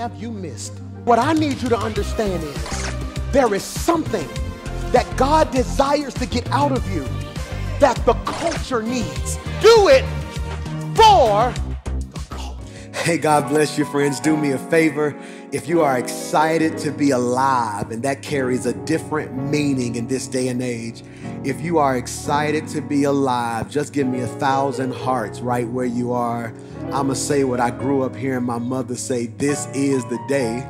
have you missed? What I need you to understand is there is something that God desires to get out of you that the culture needs. Do it for the culture. Hey, God bless you, friends. Do me a favor. If you are excited to be alive, and that carries a different meaning in this day and age, if you are excited to be alive, just give me a thousand hearts right where you are. I'm going to say what I grew up hearing my mother say this is the day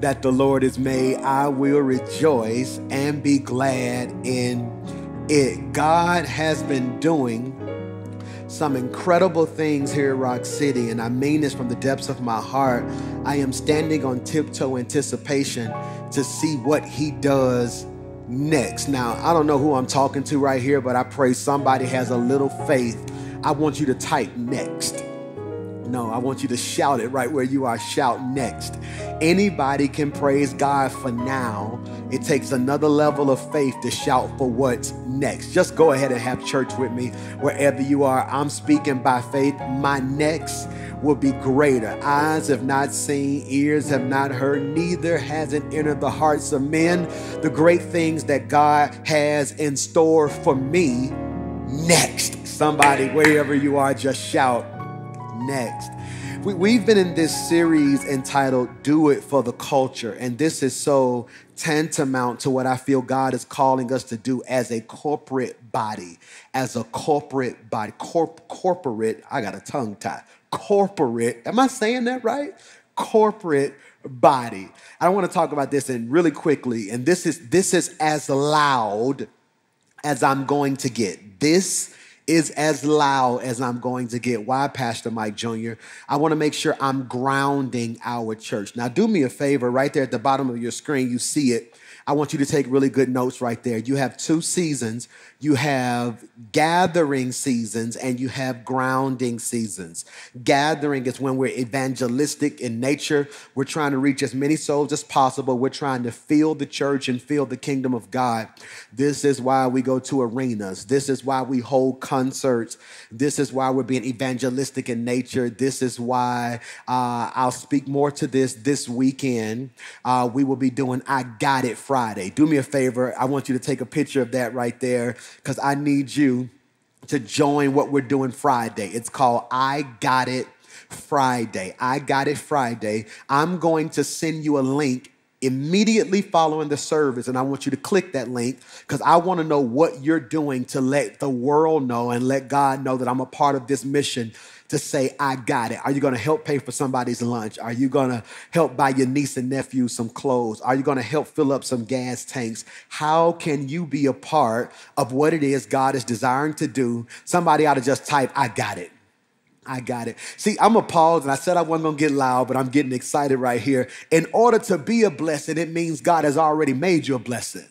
that the Lord has made. I will rejoice and be glad in it. God has been doing some incredible things here at Rock City, and I mean this from the depths of my heart. I am standing on tiptoe anticipation to see what He does next. Now, I don't know who I'm talking to right here, but I pray somebody has a little faith. I want you to type next. No, I want you to shout it right where you are. Shout next. Anybody can praise God for now. It takes another level of faith to shout for what's next. Just go ahead and have church with me wherever you are. I'm speaking by faith. My next will be greater. Eyes have not seen, ears have not heard, neither has it entered the hearts of men the great things that God has in store for me next. Somebody, wherever you are, just shout next. We, have been in this series entitled Do It for the Culture, and this is so tantamount to what I feel God is calling us to do as a corporate body. As a corporate body. Corp, corporate, I got a tongue tie. Corporate, am I saying that right? Corporate body. I want to talk about this and really quickly, and this is this is as loud as I'm going to get. This is as loud as I'm going to get. Why, Pastor Mike Jr.? I want to make sure I'm grounding our church. Now, do me a favor, right there at the bottom of your screen, you see it. I want you to take really good notes right there. You have two seasons you have gathering seasons and you have grounding seasons. Gathering is when we're evangelistic in nature. We're trying to reach as many souls as possible. We're trying to fill the church and fill the kingdom of God. This is why we go to arenas. This is why we hold concerts. This is why we're being evangelistic in nature. This is why uh, I'll speak more to this this weekend. Uh, we will be doing I Got It Friday. Do me a favor. I want you to take a picture of that right there because I need you to join what we're doing Friday. It's called I Got It Friday. I Got It Friday. I'm going to send you a link immediately following the service and I want you to click that link because I want to know what you're doing to let the world know and let God know that I'm a part of this mission to say, I got it? Are you going to help pay for somebody's lunch? Are you going to help buy your niece and nephew some clothes? Are you going to help fill up some gas tanks? How can you be a part of what it is God is desiring to do? Somebody ought to just type, I got it. I got it. See, I'm a pause, and I said I wasn't gonna get loud, but I'm getting excited right here. In order to be a blessing, it means God has already made you a blessing.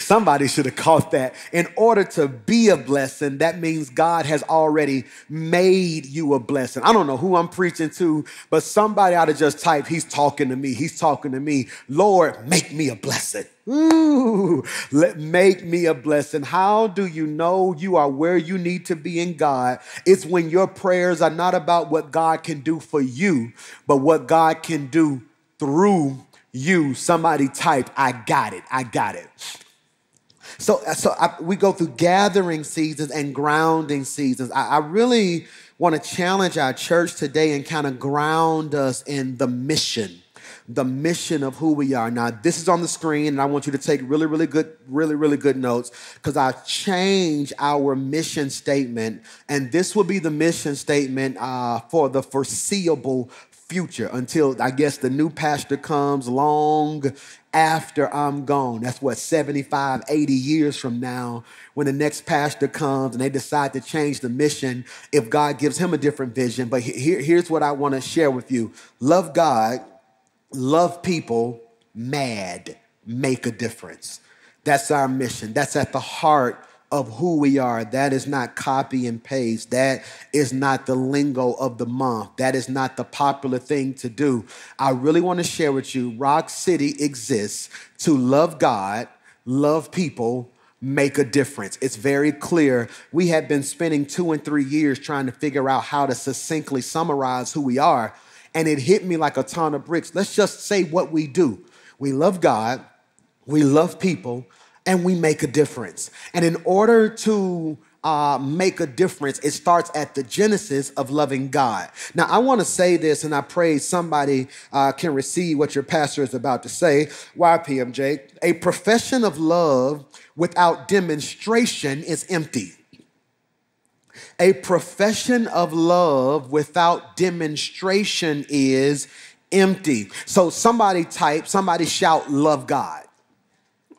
Somebody should have caught that. In order to be a blessing, that means God has already made you a blessing. I don't know who I'm preaching to, but somebody ought to just type, He's talking to me. He's talking to me. Lord, make me a blessing. Ooh, let make me a blessing. How do you know you are where you need to be in God? It's when your prayers are not about what God can do for you, but what God can do through you. Somebody type, I got it. I got it. So, so I, we go through gathering seasons and grounding seasons. I, I really want to challenge our church today and kind of ground us in the mission the mission of who we are. Now, this is on the screen, and I want you to take really, really good, really, really good notes because I change our mission statement, and this will be the mission statement uh, for the foreseeable future until I guess the new pastor comes long after I'm gone. That's what, 75, 80 years from now, when the next pastor comes and they decide to change the mission, if God gives him a different vision. But here, here's what I want to share with you love God, love people, mad, make a difference. That's our mission. That's at the heart of who we are. That is not copy and paste. That is not the lingo of the month. That is not the popular thing to do. I really want to share with you Rock City exists to love God, love people, make a difference. It's very clear. We have been spending two and three years trying to figure out how to succinctly summarize who we are. and it hit me like a ton of bricks. Let's just say what we do. We love God, we love people, and we make a difference. And in order to uh, make a difference, it starts at the genesis of loving God. Now, I want to say this, and I pray somebody uh, can receive what your pastor is about to say. YPMJ, a profession of love without demonstration is empty. A profession of love without demonstration is empty. So somebody type, somebody shout, love God.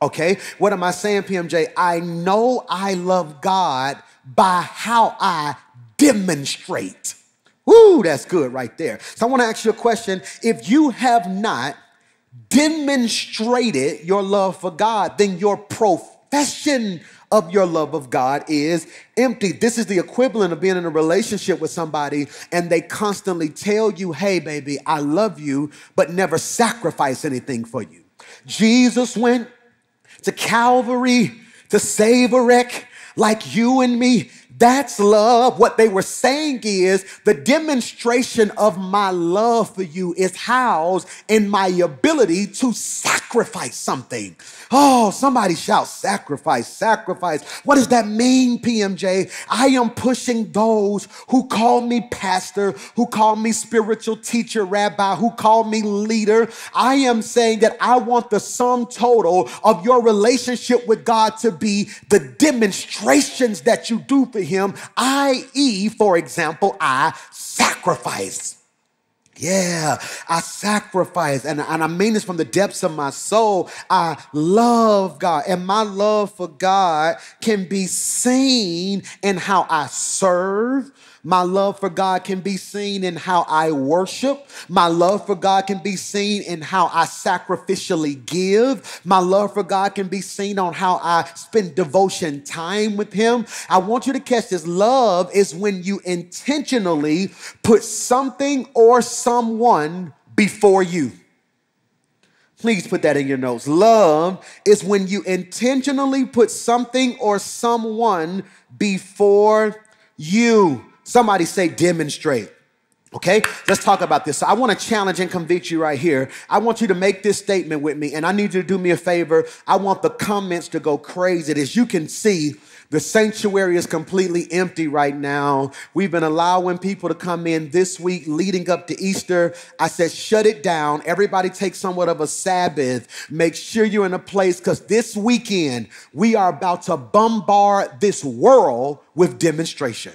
Okay, what am I saying, PMJ? I know I love God by how I demonstrate. Woo, that's good right there. So I want to ask you a question. If you have not demonstrated your love for God, then your profession of your love of God is empty. This is the equivalent of being in a relationship with somebody and they constantly tell you, hey, baby, I love you, but never sacrifice anything for you. Jesus went to Calvary to save a wreck like you and me. That's love. What they were saying is the demonstration of my love for you is housed in my ability to sacrifice something. Oh, somebody shout sacrifice, sacrifice. What does that mean, PMJ? I am pushing those who call me pastor, who call me spiritual teacher, rabbi, who call me leader. I am saying that I want the sum total of your relationship with God to be the demonstrations that you do for Him, i.e., for example, I sacrifice. Yeah, I sacrifice, and, and I mean this from the depths of my soul. I love God, and my love for God can be seen in how I serve, my love for God can be seen in how I worship. My love for God can be seen in how I sacrificially give. My love for God can be seen on how I spend devotion time with Him. I want you to catch this. Love is when you intentionally put something or someone before you. Please put that in your notes. Love is when you intentionally put something or someone before you. Somebody say demonstrate. Okay, let's talk about this. So I want to challenge and convict you right here. I want you to make this statement with me, and I need you to do me a favor. I want the comments to go crazy. As you can see, the sanctuary is completely empty right now. We've been allowing people to come in this week leading up to Easter. I said, shut it down. Everybody take somewhat of a Sabbath. Make sure you're in a place because this weekend we are about to bombard this world with demonstration.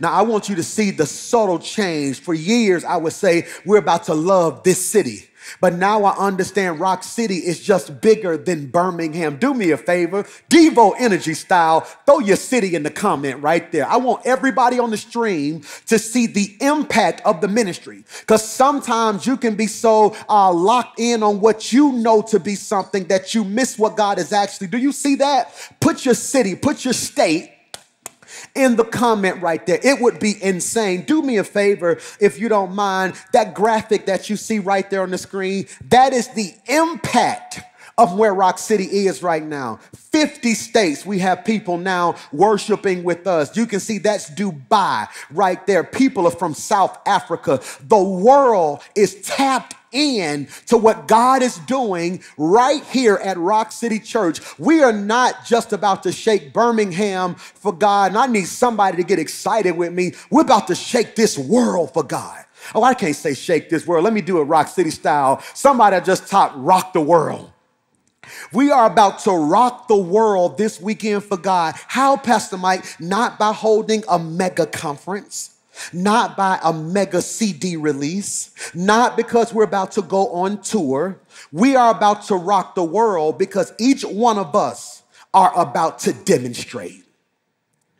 Now, I want you to see the subtle change. For years, I would say, we're about to love this city. But now I understand Rock City is just bigger than Birmingham. Do me a favor, Devo Energy style, throw your city in the comment right there. I want everybody on the stream to see the impact of the ministry. Because sometimes you can be so uh, locked in on what you know to be something that you miss what God is actually. Do you see that? Put your city, put your state in the comment right there. It would be insane. Do me a favor, if you don't mind, that graphic that you see right there on the screen, that is the impact of where Rock City is right now. 50 states, we have people now worshiping with us. You can see that's Dubai right there. People are from South Africa. The world is tapped in to what God is doing right here at Rock City Church. We are not just about to shake Birmingham for God, and I need somebody to get excited with me. We're about to shake this world for God. Oh, I can't say shake this world. Let me do it Rock City style. Somebody just taught rock the world. We are about to rock the world this weekend for God. How, Pastor Mike? Not by holding a mega conference not by a mega CD release, not because we're about to go on tour. We are about to rock the world because each one of us are about to demonstrate.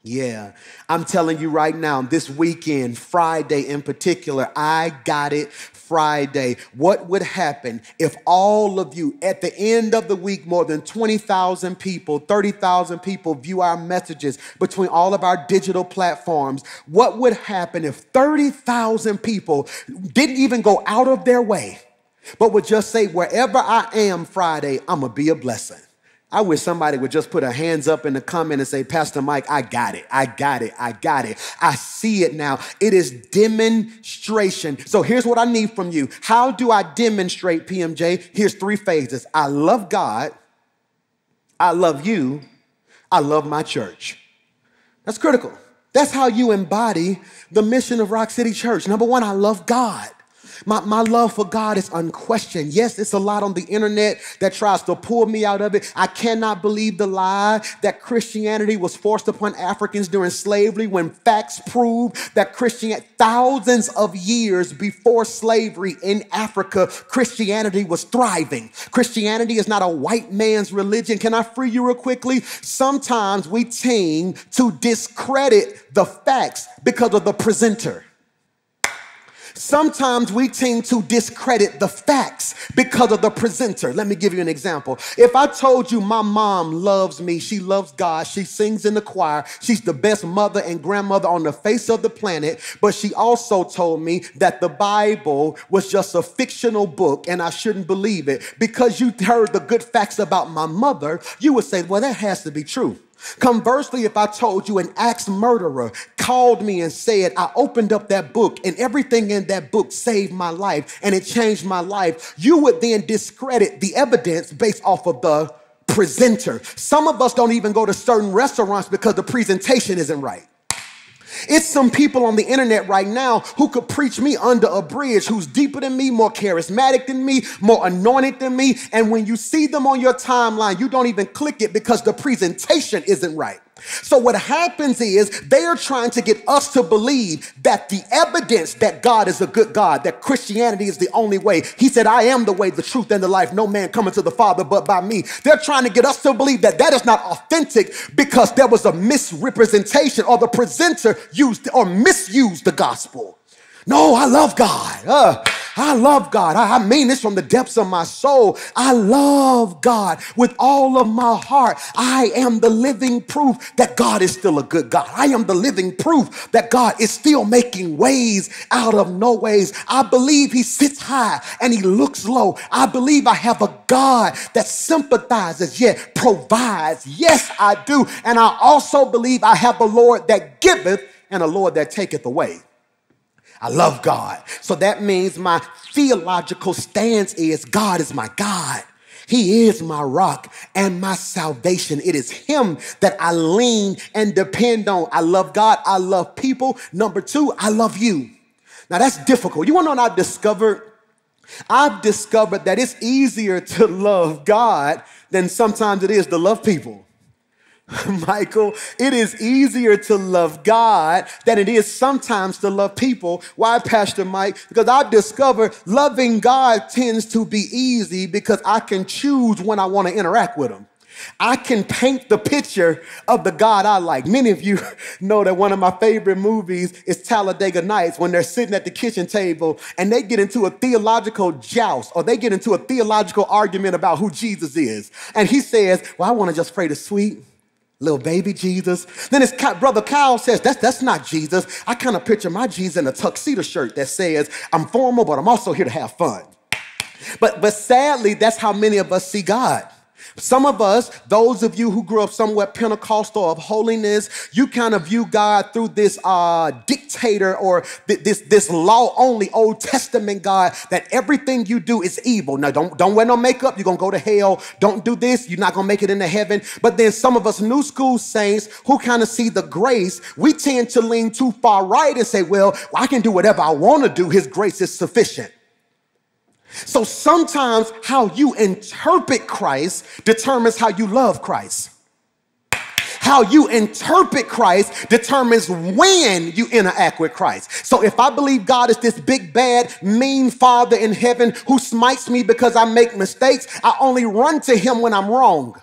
Yeah, I'm telling you right now, this weekend, Friday in particular, I got it Friday. What would happen if all of you, at the end of the week, more than 20,000 people, 30,000 people view our messages between all of our digital platforms? What would happen if 30,000 people didn't even go out of their way, but would just say, wherever I am Friday, I'm gonna be a blessing? I wish somebody would just put a hands up in the comment and say, Pastor Mike, I got it. I got it. I got it. I see it now. It is demonstration. So here's what I need from you. How do I demonstrate PMJ? Here's three phases I love God, I love you, I love my church. That's critical. That's how you embody the mission of Rock City Church. Number one, I love God. My, my love for God is unquestioned. Yes, it's a lot on the internet that tries to pull me out of it. I cannot believe the lie that Christianity was forced upon Africans during slavery when facts prove that Christianity, thousands of years before slavery in Africa, Christianity was thriving. Christianity is not a white man's religion. Can I free you real quickly? Sometimes we tend to discredit the facts because of the presenter. Sometimes we tend to discredit the facts because of the presenter. Let me give you an example. If I told you my mom loves me, she loves God, she sings in the choir, she's the best mother and grandmother on the face of the planet, but she also told me that the Bible was just a fictional book and I shouldn't believe it because you heard the good facts about my mother, you would say, well, that has to be true. Conversely, if I told you an axe murderer called me and said, I opened up that book and everything in that book saved my life and it changed my life, you would then discredit the evidence based off of the presenter. Some of us don't even go to certain restaurants because the presentation isn't right. It's some people on the internet right now who could preach me under a bridge, who's deeper than me, more charismatic than me, more anointed than me. And when you see them on your timeline, you don't even click it because the presentation isn't right. So what happens is they are trying to get us to believe that the evidence that God is a good God, that Christianity is the only way. He said, I am the way, the truth, and the life. No man coming to the Father but by me. They're trying to get us to believe that that is not authentic because there was a misrepresentation or the presenter used or misused the gospel. No, I love God. Uh, I love God. I, I mean this from the depths of my soul. I love God with all of my heart. I am the living proof that God is still a good God. I am the living proof that God is still making ways out of no ways. I believe He sits high and He looks low. I believe I have a God that sympathizes yet provides. Yes, I do. And I also believe I have a Lord that giveth and a Lord that taketh away. I love God. So that means my theological stance is God is my God. He is my rock and my salvation. It is Him that I lean and depend on. I love God. I love people. Number two, I love you. Now that's difficult. You want to know what I've discovered? I've discovered that it's easier to love God than sometimes it is to love people. Michael, it is easier to love God than it is sometimes to love people. Why, Pastor Mike? Because I've discovered loving God tends to be easy because I can choose when I want to interact with Him. I can paint the picture of the God I like. Many of you know that one of my favorite movies is Talladega Nights when they're sitting at the kitchen table and they get into a theological joust or they get into a theological argument about who Jesus is. And he says, Well, I want to just pray the sweet little baby Jesus. Then his brother Kyle says, that's, that's not Jesus. I kind of picture my Jesus in a tuxedo shirt that says, I'm formal, but I'm also here to have fun. But, but sadly, that's how many of us see God. Some of us, those of you who grew up somewhat Pentecostal of holiness, you kind of view God through this uh, dictator or th- this, this law only Old Testament God that everything you do is evil. Now, don't, don't wear no makeup, you're gonna go to hell. Don't do this, you're not gonna make it into heaven. But then some of us new school saints who kind of see the grace, we tend to lean too far right and say, well, I can do whatever I wanna do, His grace is sufficient. So sometimes how you interpret Christ determines how you love Christ. How you interpret Christ determines when you interact with Christ. So if I believe God is this big, bad, mean Father in heaven who smites me because I make mistakes, I only run to him when I'm wrong.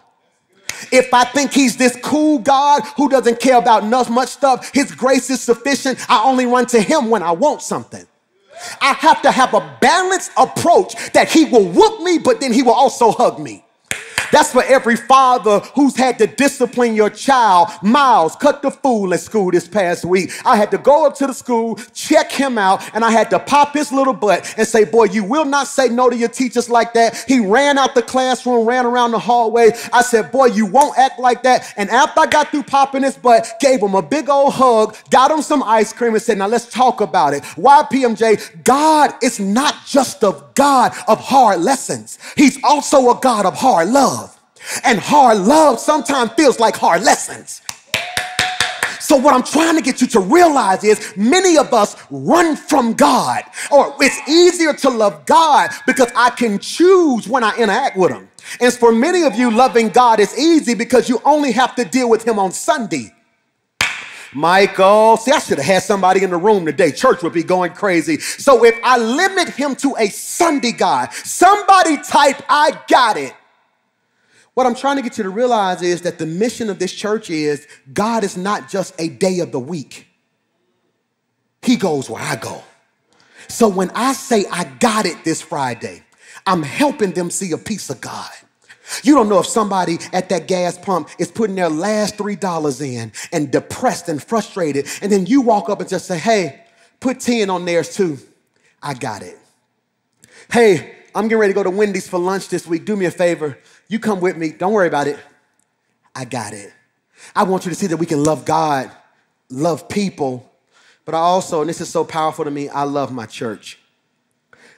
If I think he's this cool God who doesn't care about much stuff, his grace is sufficient, I only run to him when I want something. I have to have a balanced approach that he will whoop me, but then he will also hug me. That's for every father who's had to discipline your child. Miles cut the fool at school this past week. I had to go up to the school, check him out, and I had to pop his little butt and say, Boy, you will not say no to your teachers like that. He ran out the classroom, ran around the hallway. I said, Boy, you won't act like that. And after I got through popping his butt, gave him a big old hug, got him some ice cream, and said, Now let's talk about it. Why, PMJ? God is not just a God of hard lessons, He's also a God of hard love. And hard love sometimes feels like hard lessons. So, what I'm trying to get you to realize is many of us run from God, or it's easier to love God because I can choose when I interact with Him. And for many of you, loving God is easy because you only have to deal with Him on Sunday. Michael, see, I should have had somebody in the room today. Church would be going crazy. So if I limit him to a Sunday guy, somebody type, I got it. What I'm trying to get you to realize is that the mission of this church is God is not just a day of the week, He goes where I go. So when I say I got it this Friday, I'm helping them see a piece of God. You don't know if somebody at that gas pump is putting their last $3 in and depressed and frustrated, and then you walk up and just say, Hey, put 10 on theirs too. I got it. Hey, I'm getting ready to go to Wendy's for lunch this week. Do me a favor. You come with me. Don't worry about it. I got it. I want you to see that we can love God, love people, but I also, and this is so powerful to me, I love my church.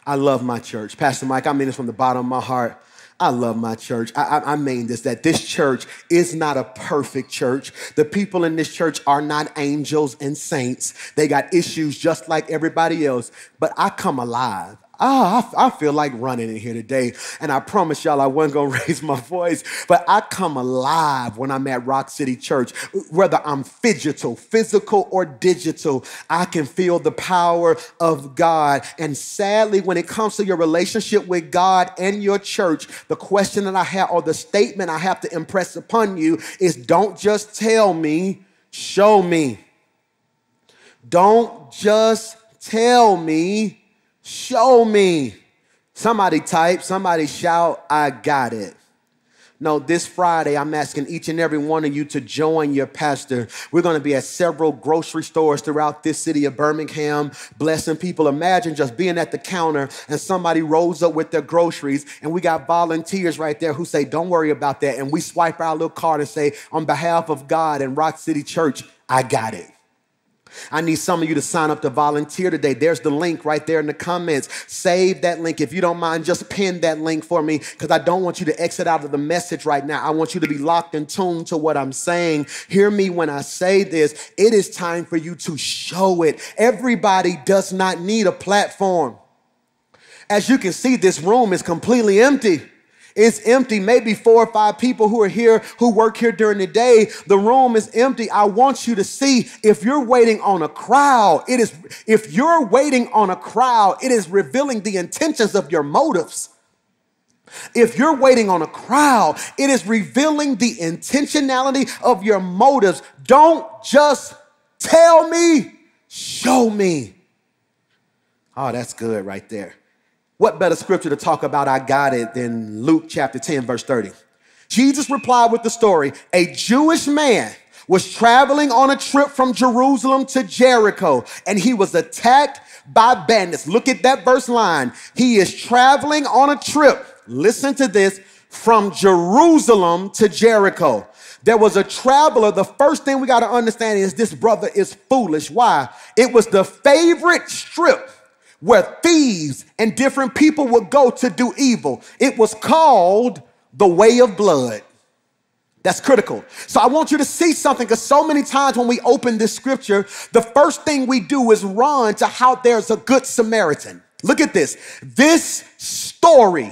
I love my church. Pastor Mike, I mean this from the bottom of my heart. I love my church. I, I, I, mean this that this church is not a perfect church. The people in this church are not angels and saints. They got issues just like everybody else, but I come alive ah, I, I feel like running in here today. And I promise y'all I wasn't going to raise my voice, but I come alive when I'm at Rock City Church. Whether I'm phygital, physical, or digital, I can feel the power of God. And sadly, when it comes to your relationship with God and your church, the question that I have, or the statement I have to impress upon you is don't just tell me, show me. Don't just tell me, Show me. Somebody type, somebody shout, I got it. No, this Friday, I'm asking each and every one of you to join your pastor. We're going to be at several grocery stores throughout this city of Birmingham, blessing people. Imagine just being at the counter and somebody rolls up with their groceries, and we got volunteers right there who say, Don't worry about that. And we swipe our little card and say, On behalf of God and Rock City Church, I got it. I need some of you to sign up to volunteer today. There's the link right there in the comments. Save that link. If you don't mind, just pin that link for me because I don't want you to exit out of the message right now. I want you to be locked and tuned to what I'm saying. Hear me when I say this. It is time for you to show it. Everybody does not need a platform. As you can see, this room is completely empty. It's empty. Maybe four or five people who are here who work here during the day. The room is empty. I want you to see if you're waiting on a crowd, it is if you're waiting on a crowd, it is revealing the intentions of your motives. If you're waiting on a crowd, it is revealing the intentionality of your motives. Don't just tell me, show me. Oh, that's good right there. What better scripture to talk about I got it than Luke chapter 10, verse 30? Jesus replied with the story A Jewish man was traveling on a trip from Jerusalem to Jericho and he was attacked by bandits. Look at that verse line. He is traveling on a trip, listen to this, from Jerusalem to Jericho. There was a traveler. The first thing we got to understand is this brother is foolish. Why? It was the favorite strip where thieves and different people would go to do evil. It was called the way of blood. That's critical. So I want you to see something because so many times when we open this scripture, the first thing we do is run to how there's a good Samaritan. Look at this. This story,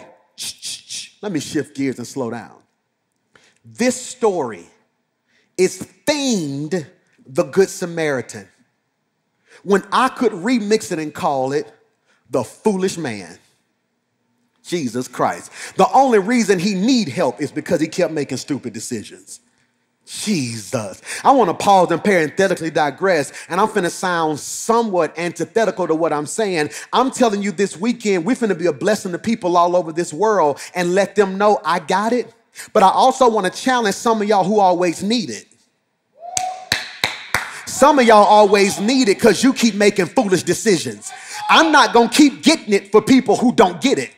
let me shift gears and slow down. This story is themed the Good Samaritan. When I could remix it and call it the foolish man. Jesus Christ. The only reason he need help is because he kept making stupid decisions. Jesus. I want to pause and parenthetically digress, and I'm finna sound somewhat antithetical to what I'm saying. I'm telling you this weekend, we're finna be a blessing to people all over this world and let them know I got it But I also want to challenge some of y'all who always need it. Some of y'all always need it because you keep making foolish decisions. I'm not going to keep getting it for people who don't get it.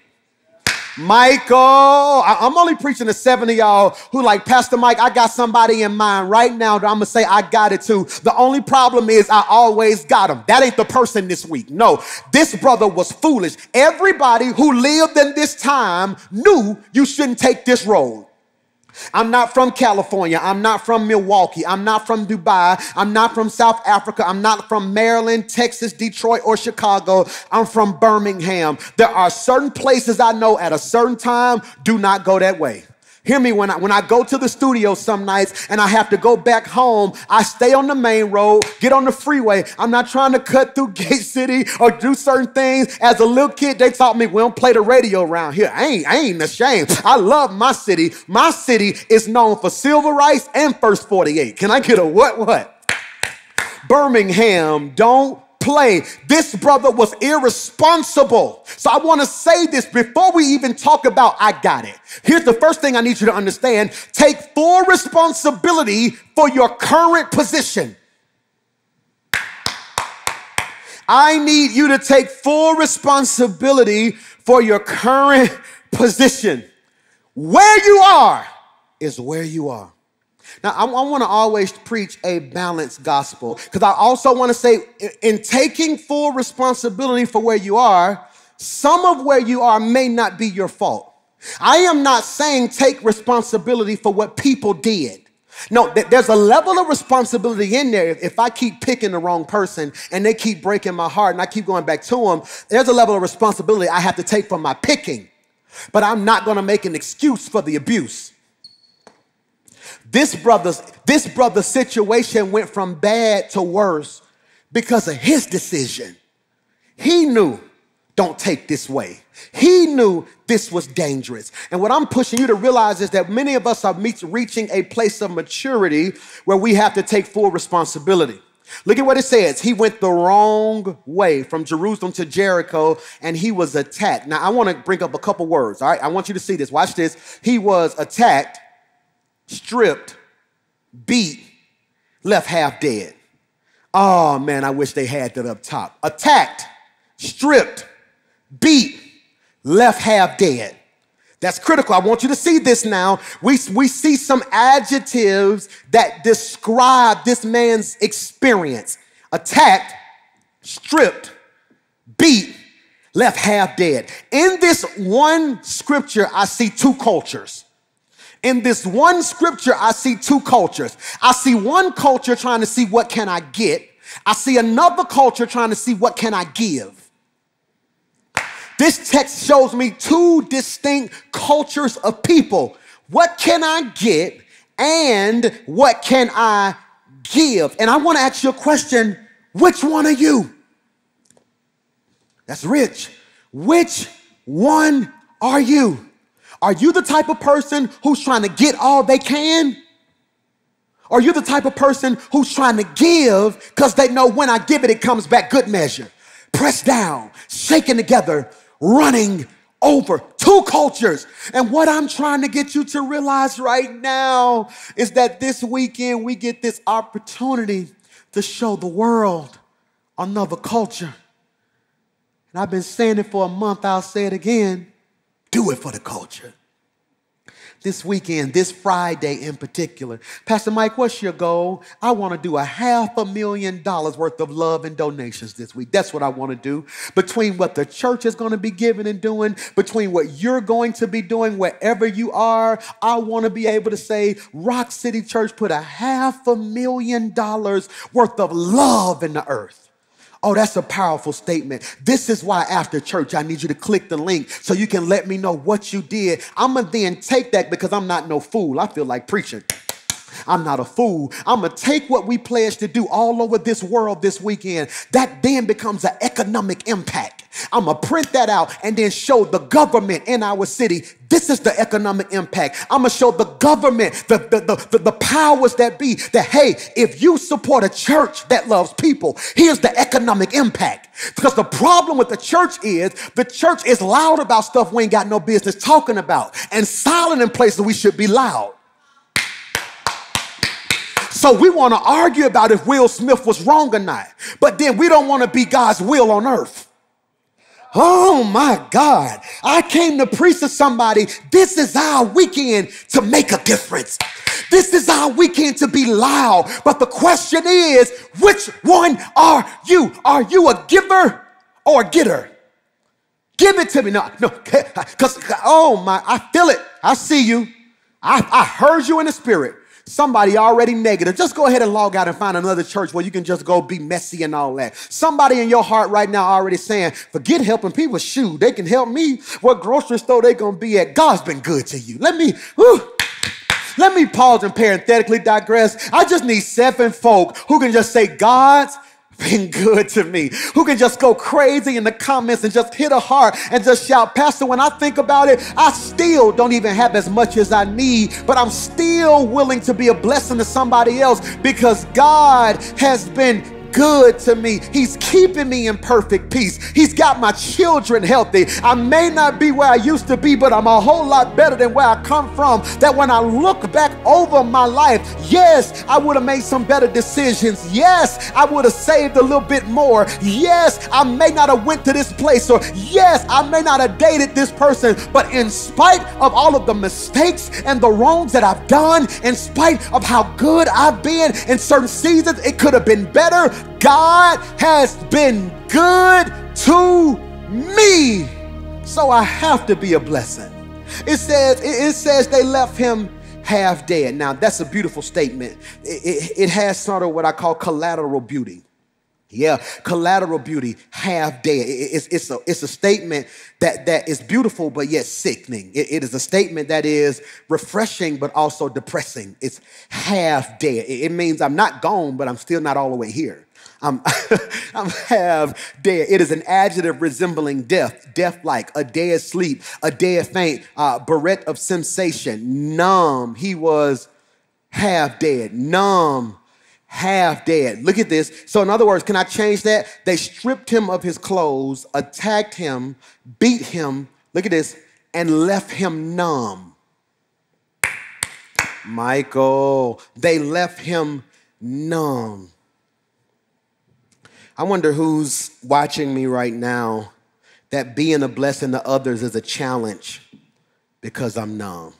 Michael, I, am only preaching to seven of y'all who like, Pastor Mike, I got somebody in mind right now that I'm gonna say I got it too. The only problem is I always got him. That ain't the person this week. No, this brother was foolish. Everybody who lived in this time knew you shouldn't take this road. I'm not from California. I'm not from Milwaukee. I'm not from Dubai. I'm not from South Africa. I'm not from Maryland, Texas, Detroit, or Chicago. I'm from Birmingham. There are certain places I know at a certain time do not go that way. Hear me when I when I go to the studio some nights and I have to go back home, I stay on the main road, get on the freeway. I'm not trying to cut through Gate City or do certain things. As a little kid, they taught me we don't play the radio around here. I ain't, I ain't ashamed. I love my city. My city is known for Civil Rights and First 48. Can I get a what what? Birmingham, don't play. This brother was irresponsible. So I want to say this before we even talk about I got it. Here's the first thing I need you to understand take full responsibility for your current position. I need you to take full responsibility for your current position. Where you are is where you are. Now, I, I want to always preach a balanced gospel because I also want to say, in taking full responsibility for where you are, some of where you are may not be your fault. I am not saying take responsibility for what people did. No, there's a level of responsibility in there. If I keep picking the wrong person and they keep breaking my heart and I keep going back to them, there's a level of responsibility I have to take for my picking. But I'm not going to make an excuse for the abuse. This brother's this brother's situation went from bad to worse because of his decision. He knew don't take this way. He knew this was dangerous. And what I'm pushing you to realize is that many of us are reaching a place of maturity where we have to take full responsibility. Look at what it says. He went the wrong way from Jerusalem to Jericho and he was attacked. Now, I want to bring up a couple words. All right. I want you to see this. Watch this. He was attacked stripped, beat, left half dead. Oh man, I wish they had that up top. Attacked, stripped, beat, left half dead. That's critical. I want you to see this now. We, we see some adjectives that describe this man's experience attacked, stripped, beat, left half dead. In this one scripture, I see two cultures. In this one scripture, I see two cultures. I see one culture trying to see what can I get. I see another culture trying to see what can I give. This text shows me two distinct cultures of people. What can I get and what can I give? And I want to ask you a question. Which one are you? That's rich. Which one are you? Are you the type of person who's trying to get all they can? Are you the type of person who's trying to give because they know when I give it, it comes back good measure? Pressed down, shaken together, running over. Two cultures. And what I'm trying to get you to realize right now is that this weekend we get this opportunity to show the world another culture. And I've been saying it for a month, I'll say it again. Do it for the culture. This weekend, this Friday in particular. Pastor Mike, what's your goal? I want to do a half a million dollars worth of love and donations this week. That's what I want to do. Between what the church is going to be giving and doing, between what you're going to be doing wherever you are, I want to be able to say, Rock City Church put a half a million dollars worth of love in the earth. Oh, that's a powerful statement. This is why after church, I need you to click the link so you can let me know what you did. I'm going to then take that because I'm not no fool. I feel like preaching. I'm not a fool. I'm going to take what we pledged to do all over this world this weekend. That then becomes an economic impact. I'm going to print that out and then show the government in our city This is the economic impact. I'm gonna show the government, the, the, the, the, the powers that be, that hey, if you support a church that loves people, here's the economic impact. Because the problem with the church is the church is loud about stuff we ain't got no business talking about and silent in places we should be loud. So we want to argue about if Will Smith was wrong or not, but then we don't want to be God's will on earth. Oh my God. I came to preach to somebody. This is our weekend to make a difference. This is our weekend to be loud. But the question is, which one are you? Are you a giver or a getter? Give it to me. No, no, because, oh my, I feel it. I see you. I, I heard you in the spirit somebody already negative, just go ahead and log out and find another church where you can just go be messy and all that. Somebody in your heart right now already saying, forget helping people. Shoot, they can help me. What grocery store they gonna be at? God's been good to you. Let me, whew, let me pause and parenthetically digress. I just need seven folk who can just say, God's been good to me, who can just go crazy in the comments and just hit a heart and just shout, Pastor, when I think about it, I still don't even have as much as I need, but I'm still willing to be a blessing to somebody else because God has been good to me. He's keeping me in perfect peace. He's got my children healthy. I may not be where I used to be, but I'm a whole lot better than where I come from. That when I look back over my life, yes, I would have made some better decisions. Yes, I would have saved a little bit more. Yes, I may not have went to this place or yes, I may not have dated this person, but in spite of all of the mistakes and the wrongs that I've done, in spite of how good I've been in certain seasons, it could have been better. God has been good to me. So I have to be a blessing. It says, it says they left him half dead. Now that's a beautiful statement. It, it, it has sort of what I call collateral beauty. Yeah, collateral beauty, half dead. It's, it's, a, it's a statement that, that is beautiful, but yet sickening. It, it is a statement that is refreshing, but also depressing. It's half dead. It, it means I'm not gone, but I'm still not all the way here. I'm, I'm half dead. It is an adjective resembling death, death like, a day of sleep, a day of faint, uh, bereft of sensation, numb. He was half dead, numb, half dead. Look at this. So, in other words, can I change that? They stripped him of his clothes, attacked him, beat him, look at this, and left him numb. Michael, they left him numb. I wonder who's watching me right now that being a blessing to others is a challenge because I'm numb.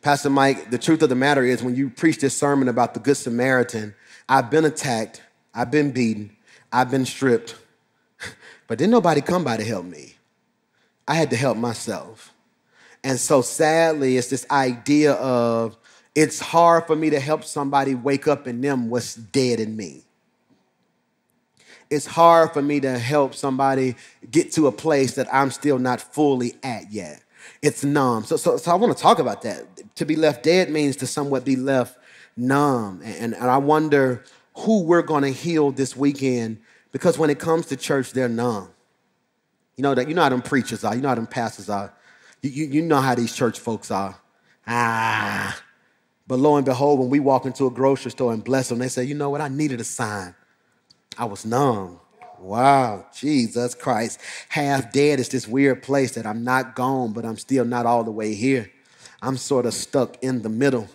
Pastor Mike, the truth of the matter is when you preach this sermon about the Good Samaritan, I've been attacked, I've been beaten, I've been stripped, but didn't nobody come by to help me. I had to help myself. And so sadly, it's this idea of it's hard for me to help somebody wake up in them what's dead in me it's hard for me to help somebody get to a place that I'm still not fully at yet. It's numb. So, so, so I want to talk about that. To be left dead means to somewhat be left numb. And, and I wonder who we're going to heal this weekend because when it comes to church, they're numb. You know that you know how them preachers are, you know how them pastors are. You, you, you know how these church folks are. Ah. But lo and behold, when we walk into a grocery store and bless them, they say, you know what, I needed a sign. I was numb. Wow, Jesus Christ. Half dead is this weird place that I'm not gone, but I'm still not all the way here. I'm sort of stuck in the middle.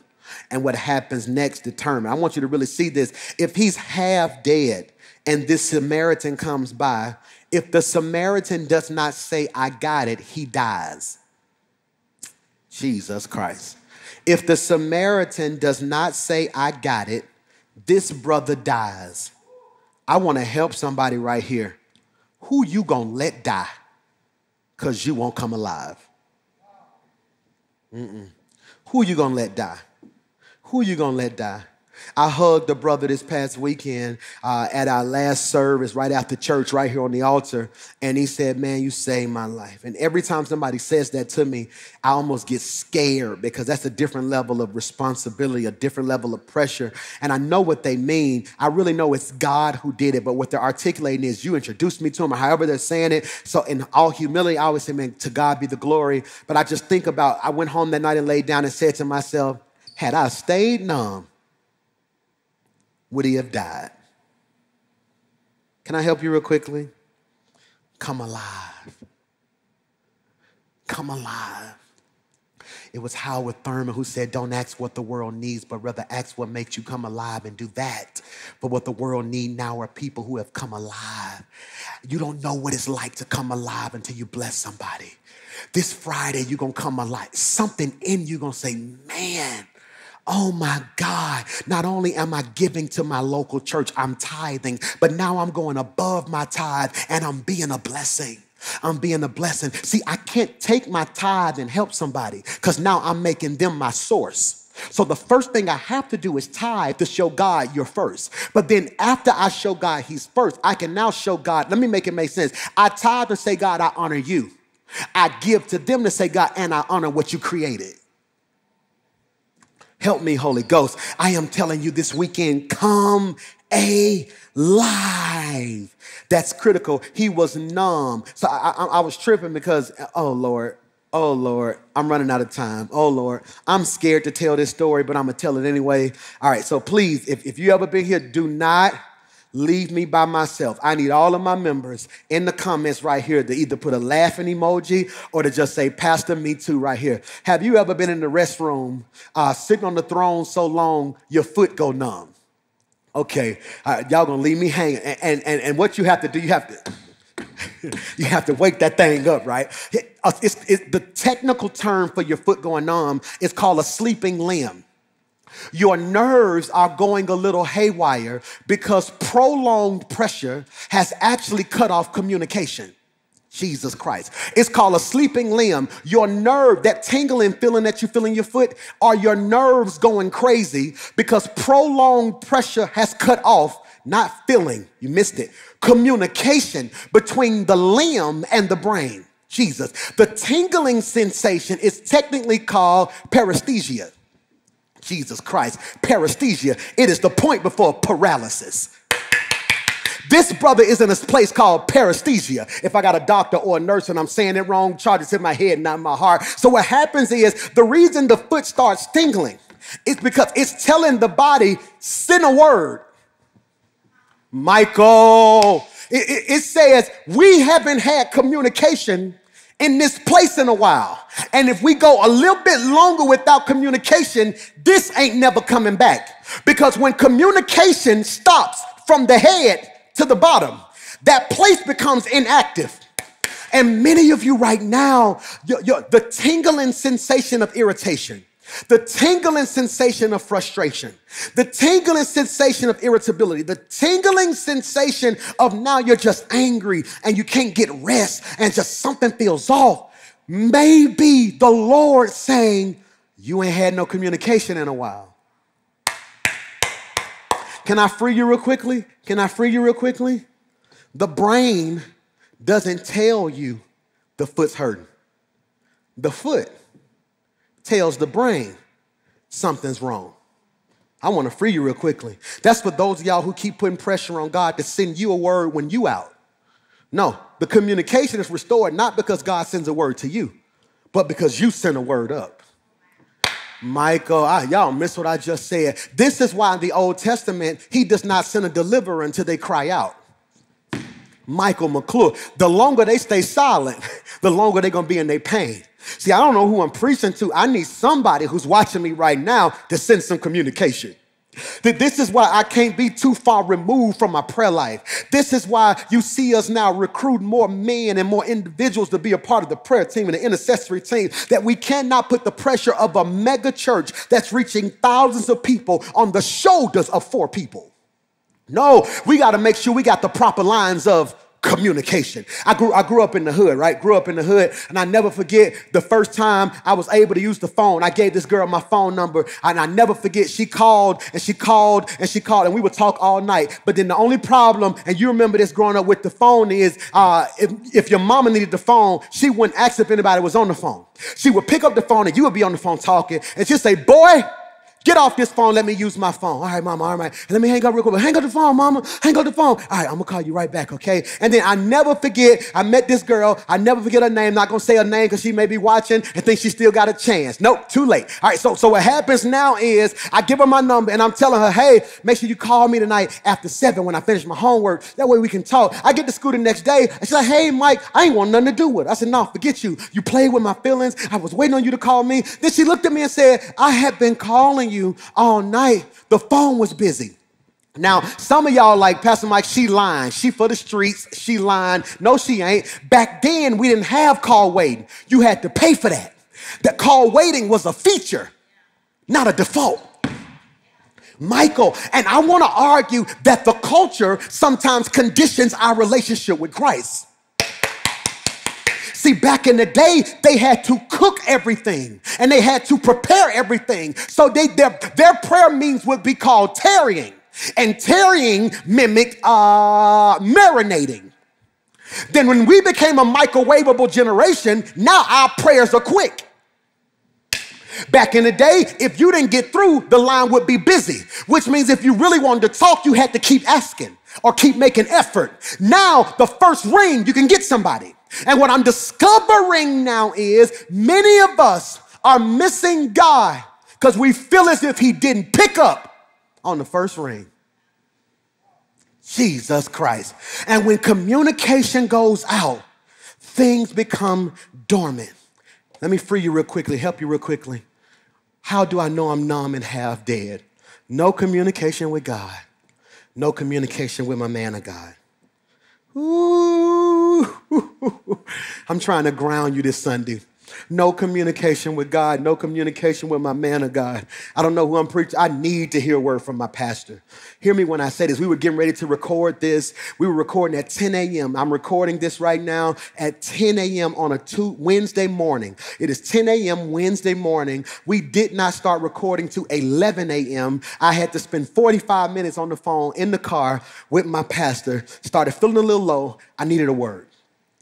And what happens next determine. I want you to really see this. If he's half dead and this Samaritan comes by, if the Samaritan does not say, I got it, he dies. Jesus Christ. If the Samaritan does not say, I got it, this brother dies. I want to help somebody right here. Who you gonna let die? Cause you won't come alive. Mm-mm. Who you gonna let die? Who you gonna let die? I hugged a brother this past weekend uh, at our last service right after church, right here on the altar. And he said, Man, you saved my life. And every time somebody says that to me, I almost get scared because that's a different level of responsibility, a different level of pressure. And I know what they mean. I really know it's God who did it. But what they're articulating is you introduced me to him, or however they're saying it. So, in all humility, I always say, Man, to God be the glory. But I just think about, I went home that night and laid down and said to myself, Had I stayed numb, would he have died? Can I help you real quickly? Come alive. Come alive. It was Howard Thurman who said, Don't ask what the world needs, but rather ask what makes you come alive and do that. But what the world need now are people who have come alive. You don't know what it's like to come alive until you bless somebody. This Friday, you're gonna come alive. Something in you gonna say, Man, Oh my God, not only am I giving to my local church, I'm tithing, but now I'm going above my tithe and I'm being a blessing. I'm being a blessing. See, I can't take my tithe and help somebody because now I'm making them my source. So the first thing I have to do is tithe to show God you're first. But then after I show God he's first, I can now show God. Let me make it make sense. I tithe to say, God, I honor you. I give to them to say, God, and I honor what you created. Help me, Holy Ghost. I am telling you this weekend, come alive. That's critical. He was numb. So I, I, I, was tripping because, oh Lord, oh Lord, I'm running out of time. Oh Lord, I'm scared to tell this story, but I'm going to tell it anyway. All right, so please, if, if you ever been here, do not leave me by myself. I need all of my members in the comments right here to either put a laughing emoji or to just say, Pastor, me too, right here. Have you ever been in the restroom, uh, sitting on the throne so long, your foot go numb? Okay, uh, y'all gonna leave me hanging. And, and, and what you have to do, you have to. you have to wake that thing up, right? Uh, it's, it's, the technical term for your foot going numb is called a sleeping limb. Your nerves are going a little haywire because prolonged pressure has actually cut off communication. Jesus Christ. It's called a sleeping limb. Your nerve, that tingling feeling that you feel in your foot, are your nerves going crazy because prolonged pressure has cut off, not feeling, you missed it, communication between the limb and the brain. Jesus. The tingling sensation is technically called paresthesia. Jesus Christ. Paresthesia, it is the point before paralysis. This brother is in a place called paresthesia. If I got a doctor or a nurse and I'm saying it wrong, charges in my head, not my heart. So what happens is the reason the foot starts tingling is because it's telling the body, send a word. Michael, it, it, it says we haven't had communication in this place in a while. And if we go a little bit longer without communication, this ain't never coming back. Because when communication stops from the head to the bottom, that place becomes inactive. And many of you right now, you're, you're, the tingling sensation of irritation, the tingling sensation of frustration, the tingling sensation of irritability, the tingling sensation of now you're just angry and you can't get rest and just something feels off. Maybe the Lord saying, You ain't had no communication in a while. Can I free you real quickly? Can I free you real quickly? The brain doesn't tell you the foot's hurting. The foot tells the brain something's wrong. I want to free you real quickly. That's for those of y'all who keep putting pressure on God to send you a word when you out. No, the communication is restored not because God sends a word to you, but because you send a word up. Michael, I, y'all miss what I just said. This is why in the Old Testament, he does not send a deliverer until they cry out. Michael McClure. The longer they stay silent, the longer they're gonna be in their pain. See, I don't know who I'm preaching to. I need somebody who's watching me right now to send some communication. That this is why I can't be too far removed from my prayer life. This is why you see us now recruit more men and more individuals to be a part of the prayer team and the intercessory team. That we cannot put the pressure of a mega church that's reaching thousands of people on the shoulders of four people. No, we got to make sure we got the proper lines of communication. I grew, I grew up in the hood, right? Grew up in the hood, and I never forget the first time I was able to use the phone. I gave this girl my phone number, and I never forget she called and she called and she called, and we would talk all night. But then the only problem, and you remember this growing up with the phone, is uh, if, if your mama needed the phone, she wouldn't ask if anybody was on the phone. She would pick up the phone, and you would be on the phone talking, and she'd say, "Boy." Get off this phone. Let me use my phone. All right, mama. All right. Let me hang up real quick. Hang up the phone, mama. Hang up the phone. All right, I'm going to call you right back, okay? And then I never forget, I met this girl. I never forget her name. Not going to say her name because she may be watching and think she still got a chance. Nope, too late. All right, so, so what happens now is I give her my number and I'm telling her, hey, make sure you call me tonight after seven when I finish my homework. That way we can talk. I get to school the next day and she's like, hey, Mike, I ain't want nothing to do with it. I said, no, forget you. You played with my feelings. I was waiting on you to call me. Then she looked at me and said, I have been calling you all night night, the phone was busy. Now, some of y'all like Pastor Mike, she lying. She for the streets, she lying. No, she ain't. Back then, we didn't have call waiting. You had to pay for that. That call waiting was a feature, not a default. Michael, and I want to argue that the culture sometimes conditions our relationship with Christ. See, back in the day, they had to cook everything and they had to prepare everything. So they, their, their prayer means would be called tarrying. And tarrying mimicked uh, marinating. Then when we became a microwavable generation, now our prayers are quick. Back in the day, if you didn't get through, the line would be busy, which means if you really wanted to talk, you had to keep asking or keep making effort. Now, the first ring, you can get somebody. And what I'm discovering now is many of us are missing God because we feel as if He didn't pick up on the first ring. Jesus Christ. And when communication goes out, things become dormant. Let me free you real quickly, help you real quickly. How do I know I'm numb and half dead? No communication with God, no communication with my man of God. Ooh, I'm trying to ground you this Sunday. No communication with God, no communication with my man of God. I don't know who I'm preaching. I need to hear a word from my pastor. Hear me when I say this. We were getting ready to record this. We were recording at 10 a.m. I'm recording this right now at 10 a.m. on a two, Wednesday morning. It is 10 a.m. Wednesday morning. We did not start recording to 11 a.m. I had to spend 45 minutes on the phone in the car with my pastor. Started feeling a little low. I needed a word.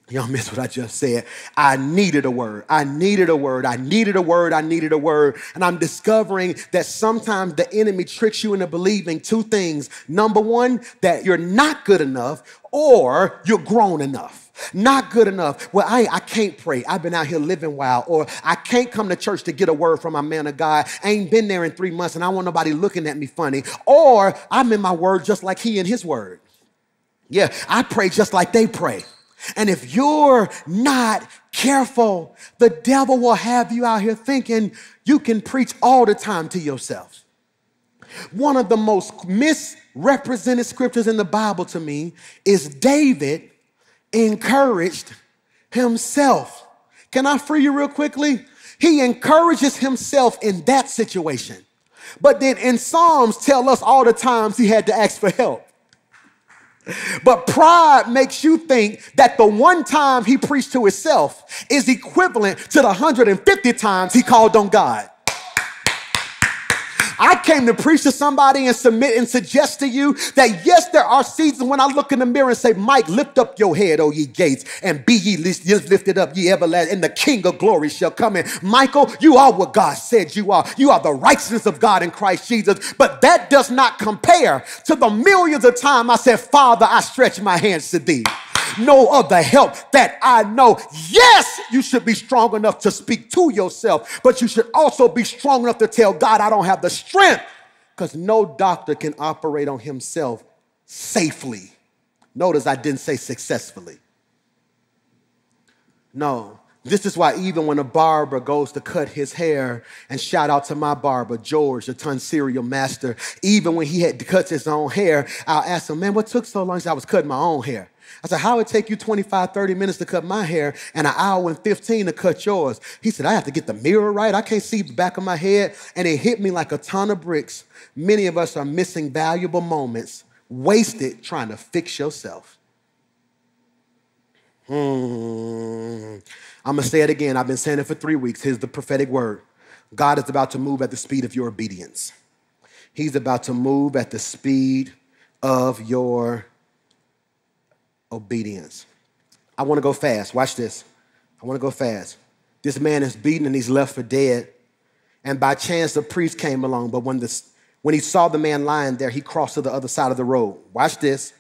Y'all miss what I just said. I needed a word. I needed a word. I needed a word. I needed a word. And I'm discovering that sometimes the enemy tricks you into believing two things. Number one, that you're not good enough or you're grown enough. Not good enough. Well, I, I can't pray. I've been out here living wild. Or I can't come to church to get a word from my man of God. I ain't been there in three months and I want nobody looking at me funny. Or I'm in my word just like he in his word. Yeah, I pray just like they pray. And if you're not careful, the devil will have you out here thinking you can preach all the time to yourself. One of the most misrepresented scriptures in the Bible to me is David encouraged himself. Can I free you real quickly? He encourages himself in that situation. But then in Psalms tell us all the times he had to ask for help. But pride makes you think that the one time he preached to himself is equivalent to the 150 times he called on God. I came to preach to somebody and submit and suggest to you that yes, there are seasons when I look in the mirror and say, Mike, lift up your head, O ye gates, and be ye lifted up, ye everlasting, and the King of glory shall come in. Michael, you are what God said you are. You are the righteousness of God in Christ Jesus. But that does not compare to the millions of times I said, Father, I stretch my hands to thee no other help that I know. Yes, you should be strong enough to speak to yourself, but you should also be strong enough to tell God, I don't have the strength because no doctor can operate on himself safely. Notice I didn't say successfully. No, this is why even when a barber goes to cut his hair, and shout out to my barber, George, the tonsorial master, even when he had to cut his own hair, I'll ask him, man, what took so long? I was cutting my own hair. I said, how would it take you 25, 30 minutes to cut my hair and an hour and 15 to cut yours? He said, I have to get the mirror right. I can't see the back of my head. And it hit me like a ton of bricks. Many of us are missing valuable moments, wasted trying to fix yourself. Hmm. I'm going to say it again. I've been saying it for three weeks. Here's the prophetic word God is about to move at the speed of your obedience. He's about to move at the speed of your obedience. I want to go fast. Watch this. I want to go fast. This man is beaten and he's left for dead. And by chance, the priest came along. But when, the, when he saw the man lying there, he crossed to the other side of the road. Watch this.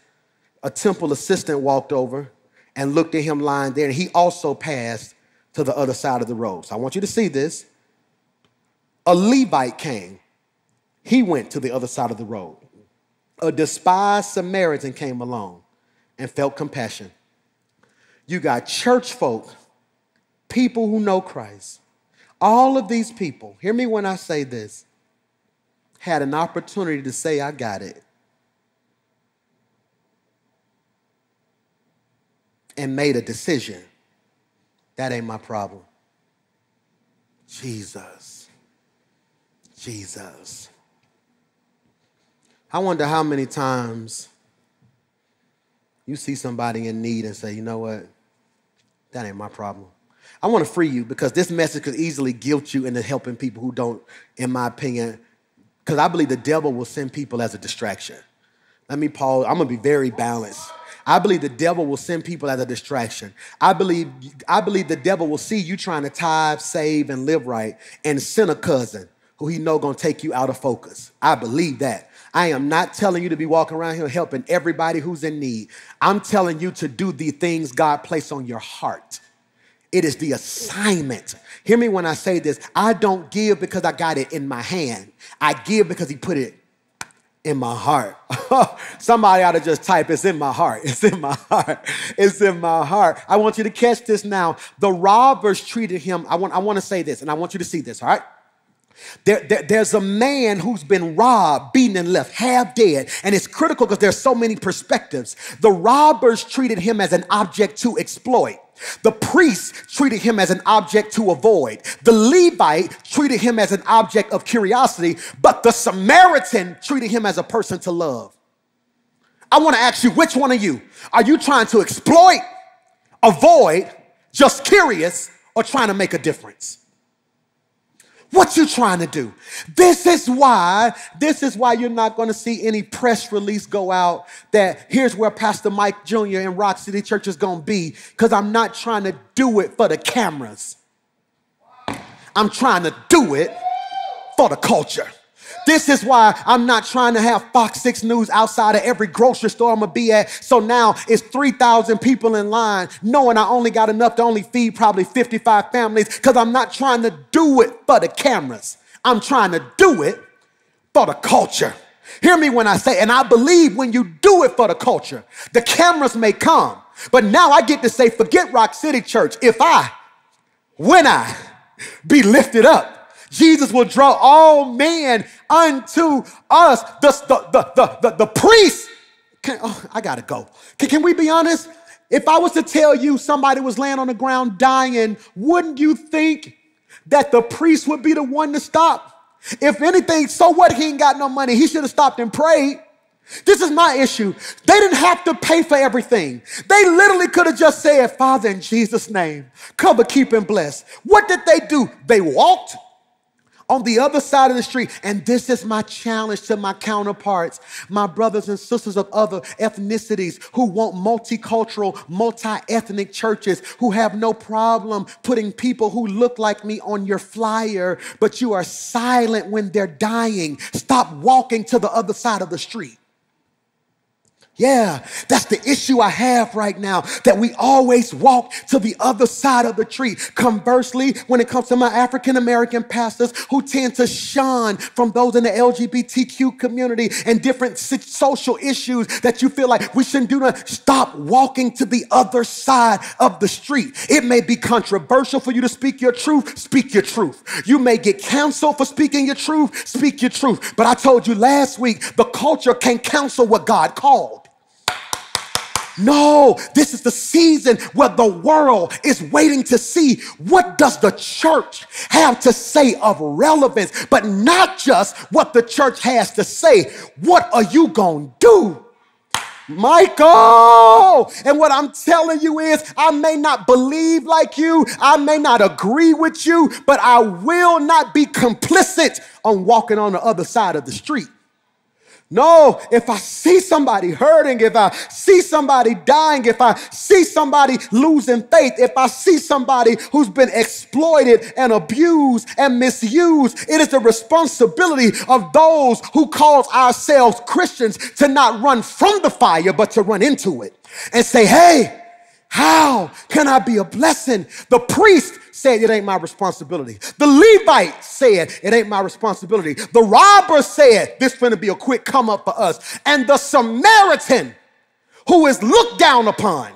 A temple assistant walked over and looked at him lying there, and he also passed to the other side of the road. So I want you to see this. A Levite came. He went to the other side of the road. A despised Samaritan came along and felt compassion. You got church folk people who know Christ, all of these people, hear me when I say this, had an opportunity to say, I got it. And made a decision. That ain't my problem. Jesus. Jesus. I wonder how many times you see somebody in need and say, you know what? That ain't my problem. I want to free you because this message could easily guilt you into helping people who don't, in my opinion, because I believe the devil will send people as a distraction. Let me pause. I'm going to be very balanced. I believe the devil will send people as a distraction. I believe, I believe the devil will see you trying to tithe, save, and live right and send a cousin who he know gonna take you out of focus. I believe that. I am not telling you to be walking around here helping everybody who's in need. I'm telling you to do the things God placed on your heart. It is the assignment. Hear me when I say this. I don't give because I got it in my hand. I give because he put it in my heart. Somebody ought to just type, it's in my heart. It's in my heart. It's in my heart. I want you to catch this now. The robbers treated him. I want, I want to say this, and I want you to see this, all right? There, there, there's a man who's been robbed, beaten, and left half dead. And it's critical because there's so many perspectives. The robbers treated him as an object to exploit. The priest treated him as an object to avoid. The Levite treated him as an object of curiosity, but the Samaritan treated him as a person to love. I want to ask you, which one of you are you trying to exploit, avoid, just curious, or trying to make a difference? What you trying to do? This is why, this is why you're not going to see any press release go out that here's where Pastor Mike Jr. and Rock City Church is going to be because I'm not trying to do it for the cameras. I'm trying to do it for the culture. This is why I'm not trying to have Fox 6 News outside of every grocery store I'm gonna be at. So now it's 3,000 people in line, knowing I only got enough to only feed probably 55 families because I'm not trying to do it for the cameras. I'm trying to do it for the culture. Hear me when I say, and I believe when you do it for the culture, the cameras may come, but now I get to say, forget Rock City Church. If I, when I be lifted up, Jesus will draw all men unto us. The, the, the, the, the, priest. Can, oh, I gotta go. Can, can we be honest? If I was to tell you somebody was laying on the ground dying, wouldn't you think that the priest would be the one to stop? If anything, so what? He ain't got no money. He should have stopped and prayed. This is my issue. They didn't have to pay for everything. They literally could have just said, Father, in Jesus' name, cover, keep, and bless. What did they do? They walked, on the other side of the street. And this is my challenge to my counterparts, my brothers and sisters of other ethnicities who want multicultural, multi ethnic churches, who have no problem putting people who look like me on your flyer, but you are silent when they're dying. Stop walking to the other side of the street. Yeah, that's the issue I have right now that we always walk to the other side of the tree. Conversely, when it comes to my African American pastors who tend to shun from those in the LGBTQ community and different social issues that you feel like we shouldn't do that, stop walking to the other side of the street. It may be controversial for you to speak your truth, speak your truth. You may get canceled for speaking your truth, speak your truth. But I told you last week, the culture can't cancel what God called. No, this is the season where the world is waiting to see what does the church have to say of relevance, but not just what the church has to say. What are you going to do? Michael. And what I'm telling you is, I may not believe like you, I may not agree with you, but I will not be complicit on walking on the other side of the street. No, if I see somebody hurting, if I see somebody dying, if I see somebody losing faith, if I see somebody who's been exploited and abused and misused, it is the responsibility of those who call ourselves Christians to not run from the fire, but to run into it and say, hey, how can I be a blessing? The priest said it ain't my responsibility. The Levite said it ain't my responsibility. The robber said this gonna be a quick come up for us. And the Samaritan who is looked down upon.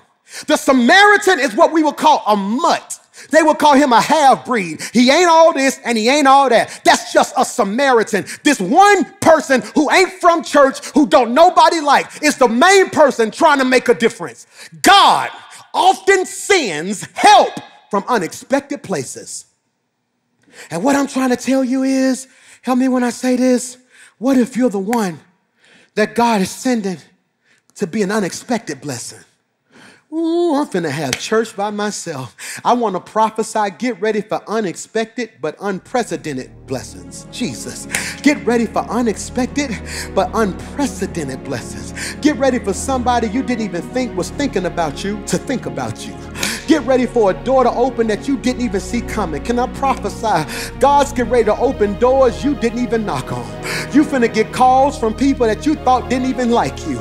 The Samaritan is what we would call a mutt. They would call him a half breed. He ain't all this and he ain't all that. That's just a Samaritan. This one person who ain't from church, who don't nobody like, is the main person trying to make a difference. God often sends help from unexpected places. And what I'm trying to tell you is help me when I say this. What if you're the one that God is sending to be an unexpected blessing? Ooh, I'm finna have church by myself. I want to prophesy. Get ready for unexpected but unprecedented blessings. Jesus. Get ready for unexpected but unprecedented blessings. Get ready for somebody you didn't even think was thinking about you to think about you. Get ready for a door to open that you didn't even see coming. Can I prophesy? God's getting ready to open doors you didn't even knock on. You finna get calls from people that you thought didn't even like you.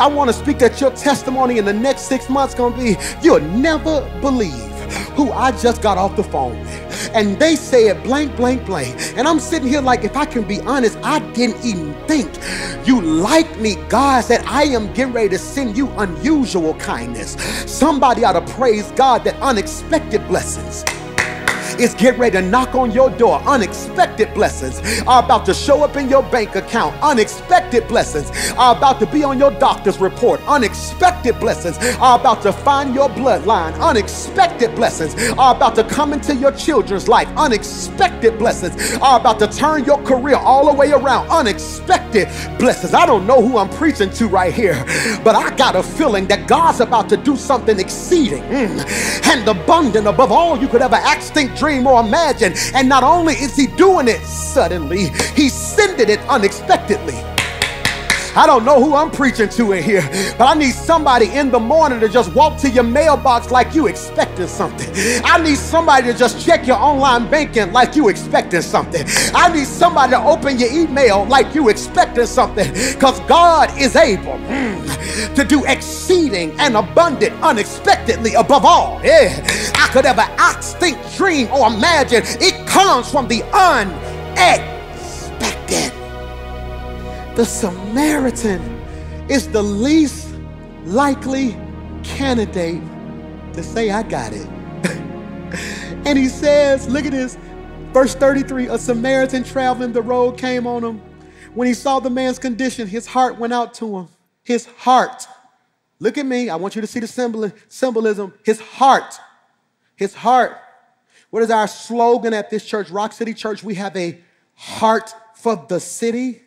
I want to speak that your testimony in the next six months gonna be you'll never believe who I just got off the phone with. And they said blank, blank, blank. And I'm sitting here like, if I can be honest, I didn't even think you like me. God said, I am getting ready to send you unusual kindness. Somebody ought to praise God that unexpected blessings is get ready to knock on your door. Unexpected blessings are about to show up in your bank account. Unexpected blessings are about to be on your doctor's report. Unexpected blessings are about to find your bloodline. Unexpected blessings are about to come into your children's life. Unexpected blessings are about to turn your career all the way around. Unexpected blessings. I don't know who I'm preaching to right here, but I got a feeling that God's about to do something exceeding mm, and abundant above all you could ever ask, think, dream or imagine. And not only is he doing it suddenly, he's sending it unexpectedly. I don't know who I'm preaching to in here, but I need somebody in the morning to just walk to your mailbox like you expecting something. I need somebody to just check your online banking like you expecting something. I need somebody to open your email like you expecting something because God is able mm, to do exceeding and abundant unexpectedly above all. Yeah, I could ever ask, think, dream, or imagine. It comes from the unexpected the Samaritan is the least likely candidate to say, I got it. and he says, look at this, verse 33 a Samaritan traveling the road came on him. When he saw the man's condition, his heart went out to him. His heart. Look at me. I want you to see the symbol, symbolism. His heart. His heart. What is our slogan at this church, Rock City Church? We have a heart for the city.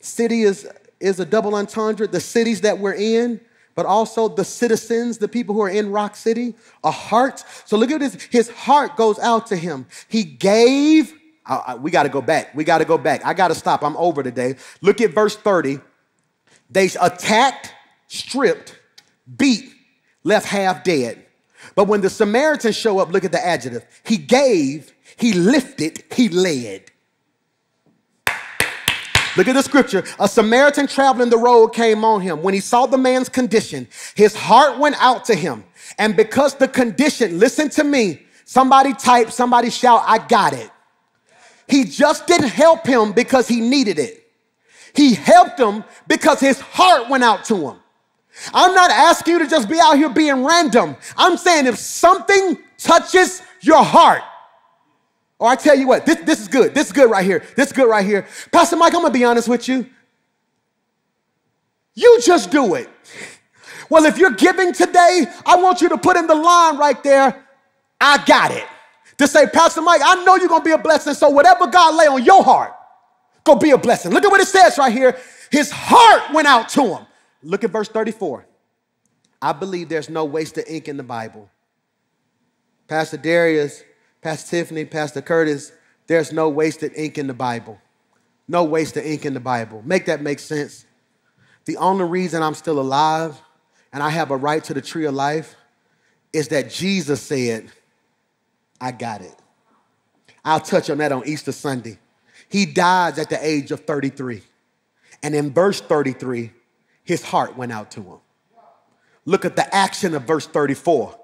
City is, is a double entendre. The cities that we're in, but also the citizens, the people who are in Rock City, a heart. So look at this. His heart goes out to him. He gave. I, I, we got to go back. We got to go back. I got to stop. I'm over today. Look at verse 30. They attacked, stripped, beat, left half dead. But when the Samaritans show up, look at the adjective. He gave, he lifted, he led. Look at the scripture. A Samaritan traveling the road came on him. When he saw the man's condition, his heart went out to him. And because the condition, listen to me, somebody type, somebody shout, I got it. He just didn't help him because he needed it. He helped him because his heart went out to him. I'm not asking you to just be out here being random. I'm saying if something touches your heart, or I tell you what, this, this is good. This is good right here. This is good right here. Pastor Mike, I'm gonna be honest with you. You just do it. Well, if you're giving today, I want you to put in the line right there, I got it. To say, Pastor Mike, I know you're gonna be a blessing, so whatever God lay on your heart, go be a blessing. Look at what it says right here. His heart went out to him. Look at verse 34. I believe there's no wasted ink in the Bible. Pastor Darius, Pastor Tiffany, Pastor Curtis, there's no wasted ink in the Bible. No wasted ink in the Bible. Make that make sense. The only reason I'm still alive and I have a right to the tree of life is that Jesus said, I got it. I'll touch on that on Easter Sunday. He dies at the age of 33. And in verse 33, his heart went out to him. Look at the action of verse 34.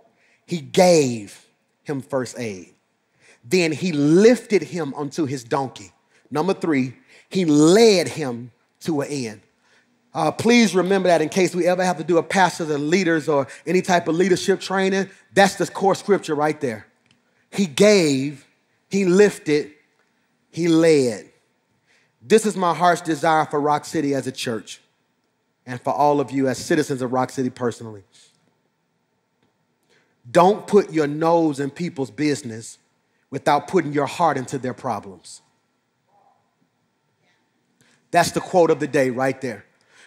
He gave him first aid. Then he lifted him onto his donkey. Number three, he led him to an inn. Uh, please remember that in case we ever have to do a pastors and leaders or any type of leadership training, that's the core scripture right there. He gave, he lifted, he led. This is my heart's desire for Rock City as a church and for all of you as citizens of Rock City personally. Don't put your nose in people's business without putting your heart into their problems. That's the quote of the day right there.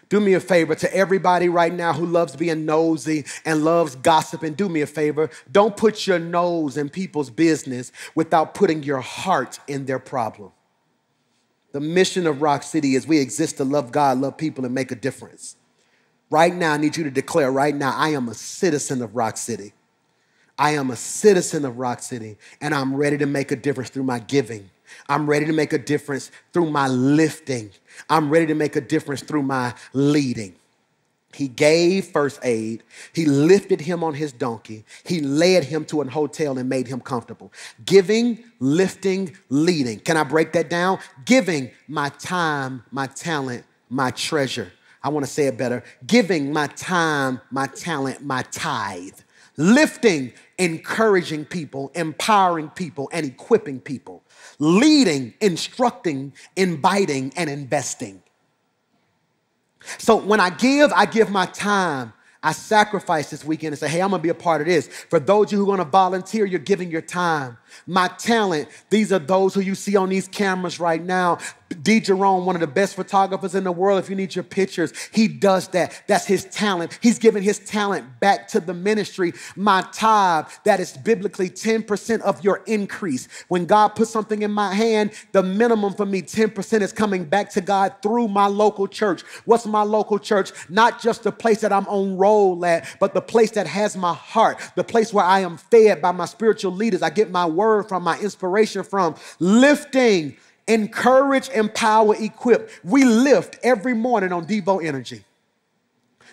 Do me a favor to everybody right now who loves being nosy and loves gossiping. Do me a favor. Don't put your nose in people's business without putting your heart in their problem. The mission of Rock City is we exist to love God, love people, and make a difference. Right now, I need you to declare right now, I am a citizen of Rock City. I am a citizen of Rock City, and I'm ready to make a difference through my giving. I'm ready to make a difference through my lifting. I'm ready to make a difference through my leading. He gave first aid. He lifted him on his donkey. He led him to an hotel and made him comfortable. Giving, lifting, leading. Can I break that down? Giving my time, my talent, my treasure. I want to say it better. Giving my time, my talent, my tithe. Lifting, encouraging people, empowering people, and equipping people leading, instructing, inviting, and investing. So when I give, I give my time. I sacrifice this weekend and say, hey, I'm gonna be a part of this. For those of you who gonna volunteer, you're giving your time. My talent, these are those who you see on these cameras right now. D. Jerome, one of the best photographers in the world, if you need your pictures, he does that. That's his talent. He's giving his talent back to the ministry. My tithe, that is biblically 10% of your increase. When God puts something in my hand, the minimum for me, 10% is coming back to God through my local church. What's my local church? Not just the place that I'm on roll at, but the place that has my heart, the place where I am fed by my spiritual leaders. I get my word from, my inspiration from, lifting encourage, empower, equip. We lift every morning on Devo Energy.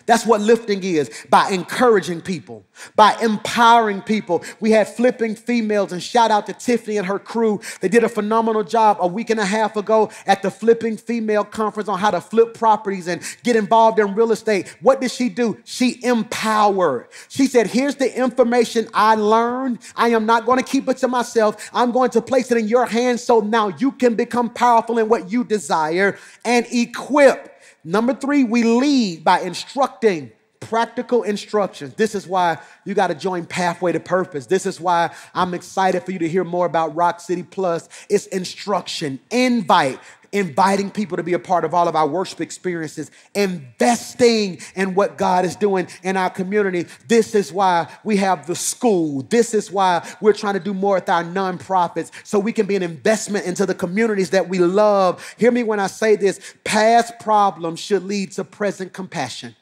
That's what lifting is by encouraging people, by empowering people. We had flipping females, and shout out to Tiffany and her crew. They did a phenomenal job a week and a half ago at the Flipping Female Conference on how to flip properties and get involved in real estate. What did she do? She empowered. She said, Here's the information I learned. I am not going to keep it to myself. I'm going to place it in your hands so now you can become powerful in what you desire and equip Number three, we lead by instructing practical instructions. This is why you got to join Pathway to Purpose. This is why I'm excited for you to hear more about Rock City Plus. It's instruction, invite, inviting people to be a part of all of our worship experiences, investing in what God is doing in our community. This is why we have the school. This is why we're trying to do more with our nonprofits so we can be an investment into the communities that we love. Hear me when I say this past problems should lead to present compassion.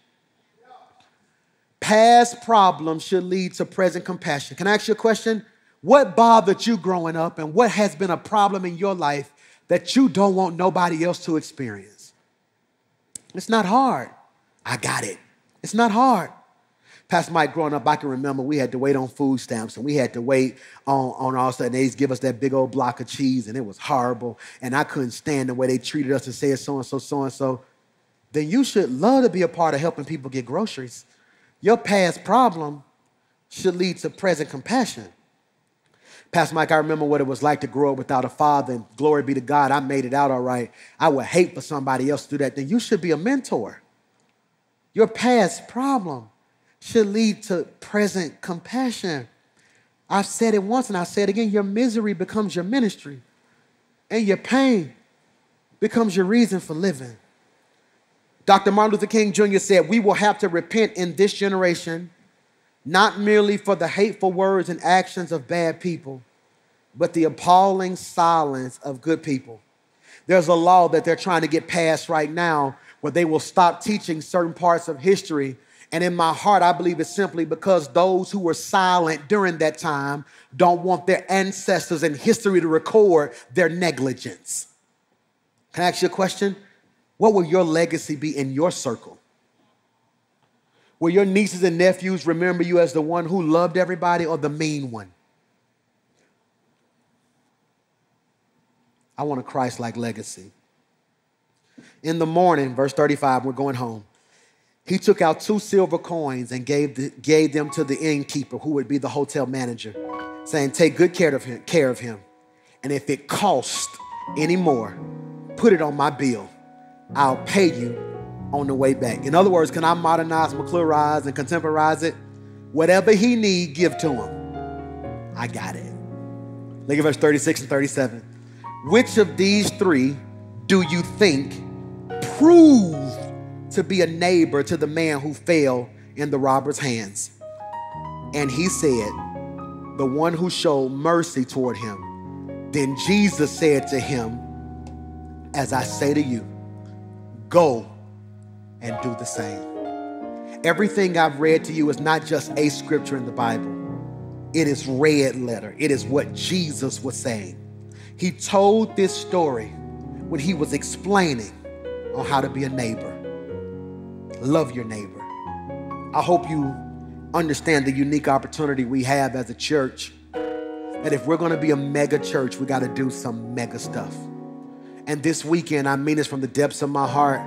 Past problems should lead to present compassion. Can I ask you a question? What bothered you growing up and what has been a problem in your life that you don't want nobody else to experience. It's not hard. I got it. It's not hard. Pastor Mike, growing up, I can remember we had to wait on food stamps and we had to wait on, on all of a sudden they'd give us that big old block of cheese and it was horrible. And I couldn't stand the way they treated us and said so and so, so and so. Then you should love to be a part of helping people get groceries. Your past problem should lead to present compassion. Pastor Mike, I remember what it was like to grow up without a father, and glory be to God, I made it out all right. I would hate for somebody else to do that. Then you should be a mentor. Your past problem should lead to present compassion. I've said it once and I said it again your misery becomes your ministry, and your pain becomes your reason for living. Dr. Martin Luther King Jr. said, We will have to repent in this generation, not merely for the hateful words and actions of bad people, but the appalling silence of good people. There's a law that they're trying to get passed right now where they will stop teaching certain parts of history. And in my heart, I believe it's simply because those who were silent during that time don't want their ancestors and history to record their negligence. Can I ask you a question? What will your legacy be in your circle? Will your nieces and nephews remember you as the one who loved everybody or the mean one? I want a Christ like legacy. In the morning, verse 35, we're going home. He took out two silver coins and gave, the, gave them to the innkeeper, who would be the hotel manager, saying, Take good care of him, care of him. And if it costs any more, put it on my bill. I'll pay you on the way back. In other words, can I modernize, McClurize, and contemporize it? Whatever he need, give to him. I got it. Look at verse 36 and 37. Which of these three do you think proved to be a neighbor to the man who fell in the robber's hands? And he said, The one who showed mercy toward him. Then Jesus said to him, As I say to you, go and do the same. Everything I've read to you is not just a scripture in the Bible, it is red letter. It is what Jesus was saying. He told this story when he was explaining on how to be a neighbor. Love your neighbor. I hope you understand the unique opportunity we have as a church that if we're going to be a mega church, we got to do some mega stuff. And this weekend, I mean this from the depths of my heart.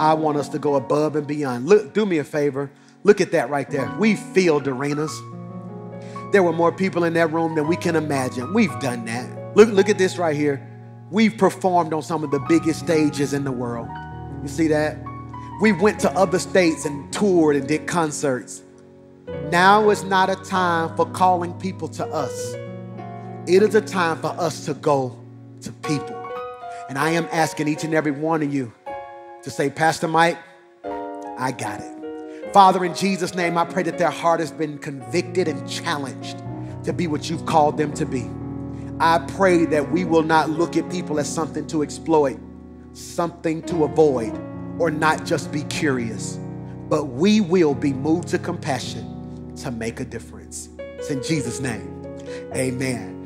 I want us to go above and beyond. Look, do me a favor. Look at that right there. We filled arenas. There were more people in that room than we can imagine. We've done that. Look, look at this right here. We've performed on some of the biggest stages in the world. You see that? We went to other states and toured and did concerts. Now is not a time for calling people to us. It is a time for us to go to people. And I am asking each and every one of you to say, Pastor Mike, I got it. Father, in Jesus' name, I pray that their heart has been convicted and challenged to be what you've called them to be. I pray that we will not look at people as something to exploit, something to avoid, or not just be curious, but we will be moved to compassion to make a difference. It's in Jesus' name. Amen.